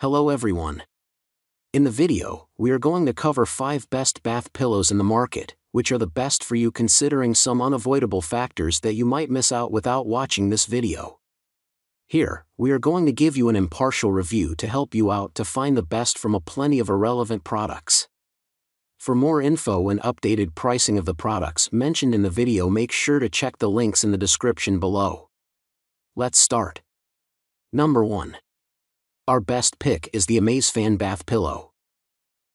Hello everyone. In the video, we are going to cover 5 best bath pillows in the market, which are the best for you considering some unavoidable factors that you might miss out without watching this video. Here, we are going to give you an impartial review to help you out to find the best from a plenty of irrelevant products. For more info and updated pricing of the products mentioned in the video make sure to check the links in the description below. Let's start. Number 1. Our best pick is the AmazeFan Bath Pillow.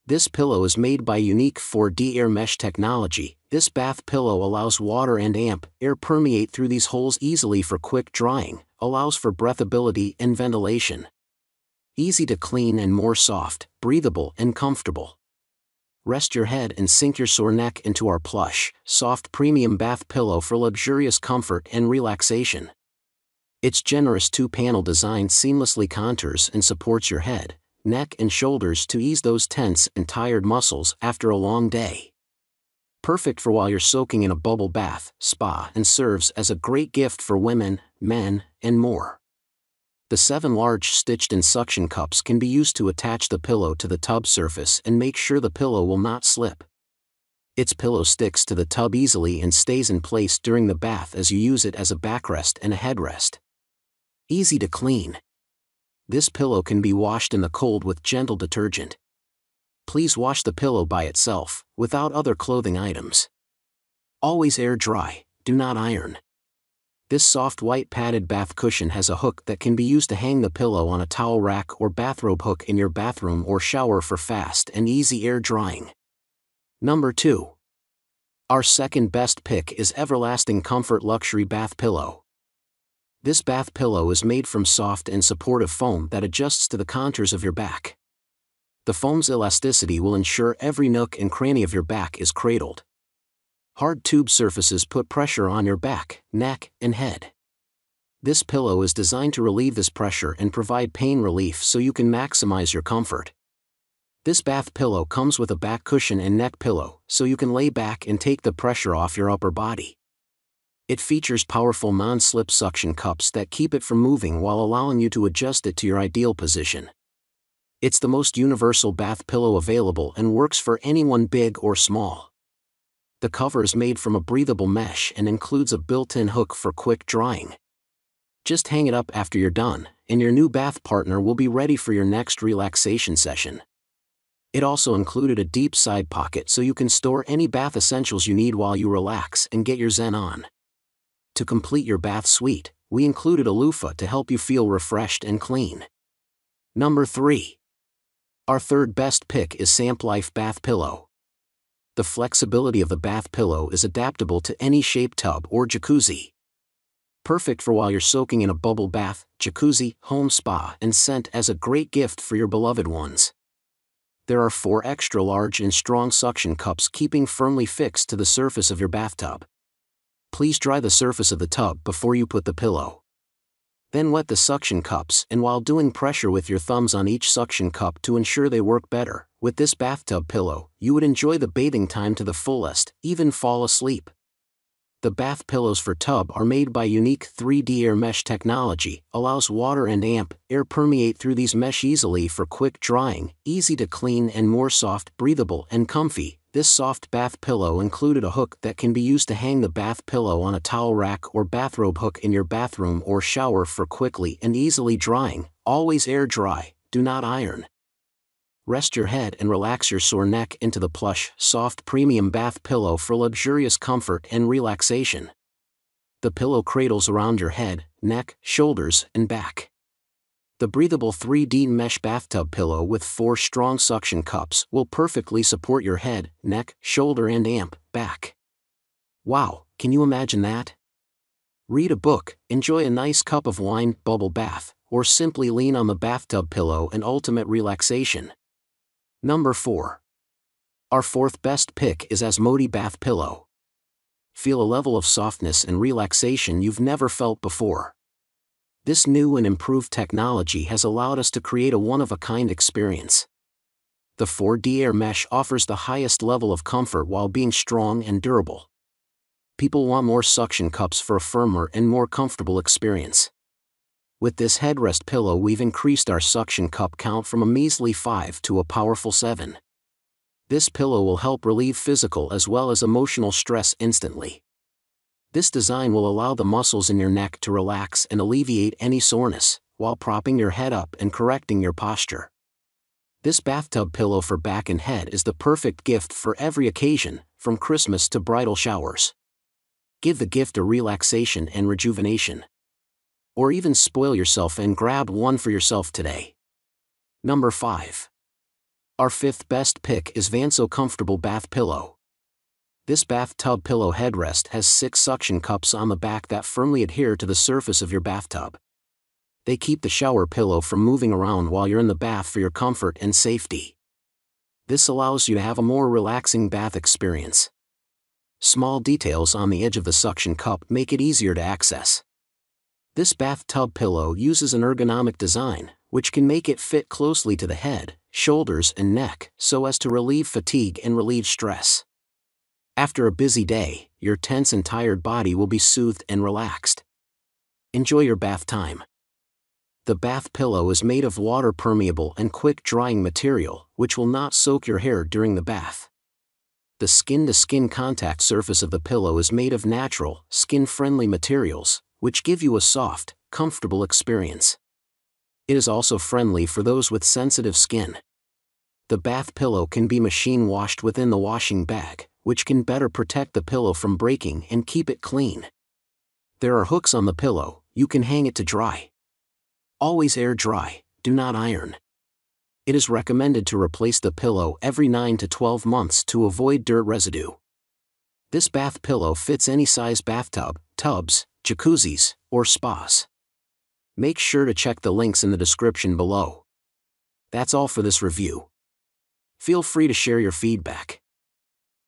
This pillow is made by unique 4D air mesh technology. This bath pillow allows water and amp air permeate through these holes easily for quick drying, allows for breathability and ventilation. Easy to clean and more soft, breathable and comfortable. Rest your head and sink your sore neck into our plush, soft premium bath pillow for luxurious comfort and relaxation. Its generous two-panel design seamlessly contours and supports your head, neck and shoulders to ease those tense and tired muscles after a long day. Perfect for while you're soaking in a bubble bath, spa, and serves as a great gift for women, men, and more. The seven large stitched in suction cups can be used to attach the pillow to the tub surface and make sure the pillow will not slip. Its pillow sticks to the tub easily and stays in place during the bath as you use it as a backrest and a headrest. Easy to clean. This pillow can be washed in the cold with gentle detergent. Please wash the pillow by itself, without other clothing items. Always air dry, do not iron. This soft white padded bath cushion has a hook that can be used to hang the pillow on a towel rack or bathrobe hook in your bathroom or shower for fast and easy air drying. Number 2. Our second best pick is Everlasting Comfort Luxury Bath Pillow. This bath pillow is made from soft and supportive foam that adjusts to the contours of your back. The foam's elasticity will ensure every nook and cranny of your back is cradled. Hard tube surfaces put pressure on your back, neck, and head. This pillow is designed to relieve this pressure and provide pain relief so you can maximize your comfort. This bath pillow comes with a back cushion and neck pillow, so you can lay back and take the pressure off your upper body. It features powerful non-slip suction cups that keep it from moving while allowing you to adjust it to your ideal position. It's the most universal bath pillow available and works for anyone big or small. The cover is made from a breathable mesh and includes a built-in hook for quick drying. Just hang it up after you're done, and your new bath partner will be ready for your next relaxation session. It also included a deep side pocket so you can store any bath essentials you need while you relax and get your zen on. To complete your bath suite, we included a loofah to help you feel refreshed and clean. Number 3. Our third best pick is Samplife Bath Pillow. The flexibility of the bath pillow is adaptable to any shape tub or jacuzzi. Perfect for while you're soaking in a bubble bath, jacuzzi, home spa, and sent as a great gift for your beloved ones. There are four extra large and strong suction cups keeping firmly fixed to the surface of your bathtub please dry the surface of the tub before you put the pillow. Then wet the suction cups and while doing pressure with your thumbs on each suction cup to ensure they work better, with this bathtub pillow, you would enjoy the bathing time to the fullest, even fall asleep. The bath pillows for tub are made by unique 3D air mesh technology, allows water and amp air permeate through these mesh easily for quick drying, easy to clean and more soft, breathable and comfy, this soft bath pillow included a hook that can be used to hang the bath pillow on a towel rack or bathrobe hook in your bathroom or shower for quickly and easily drying, always air dry, do not iron. Rest your head and relax your sore neck into the plush, soft premium bath pillow for luxurious comfort and relaxation. The pillow cradles around your head, neck, shoulders, and back. The breathable 3D mesh bathtub pillow with four strong suction cups will perfectly support your head, neck, shoulder, and amp back. Wow, can you imagine that? Read a book, enjoy a nice cup of wine, bubble bath, or simply lean on the bathtub pillow and ultimate relaxation. Number 4. Our fourth best pick is Asmodee Bath Pillow. Feel a level of softness and relaxation you've never felt before. This new and improved technology has allowed us to create a one-of-a-kind experience. The 4D Air Mesh offers the highest level of comfort while being strong and durable. People want more suction cups for a firmer and more comfortable experience. With this headrest pillow we've increased our suction cup count from a measly 5 to a powerful 7. This pillow will help relieve physical as well as emotional stress instantly. This design will allow the muscles in your neck to relax and alleviate any soreness, while propping your head up and correcting your posture. This bathtub pillow for back and head is the perfect gift for every occasion, from Christmas to bridal showers. Give the gift of relaxation and rejuvenation. Or even spoil yourself and grab one for yourself today. Number 5. Our fifth best pick is Vanso Comfortable Bath Pillow. This bathtub pillow headrest has six suction cups on the back that firmly adhere to the surface of your bathtub. They keep the shower pillow from moving around while you're in the bath for your comfort and safety. This allows you to have a more relaxing bath experience. Small details on the edge of the suction cup make it easier to access. This bathtub pillow uses an ergonomic design, which can make it fit closely to the head, shoulders, and neck so as to relieve fatigue and relieve stress. After a busy day, your tense and tired body will be soothed and relaxed. Enjoy your bath time. The bath pillow is made of water permeable and quick drying material, which will not soak your hair during the bath. The skin to skin contact surface of the pillow is made of natural, skin friendly materials, which give you a soft, comfortable experience. It is also friendly for those with sensitive skin. The bath pillow can be machine washed within the washing bag, which can better protect the pillow from breaking and keep it clean. There are hooks on the pillow, you can hang it to dry. Always air dry, do not iron. It is recommended to replace the pillow every 9 to 12 months to avoid dirt residue. This bath pillow fits any size bathtub, tubs, jacuzzis, or spas. Make sure to check the links in the description below. That's all for this review. Feel free to share your feedback.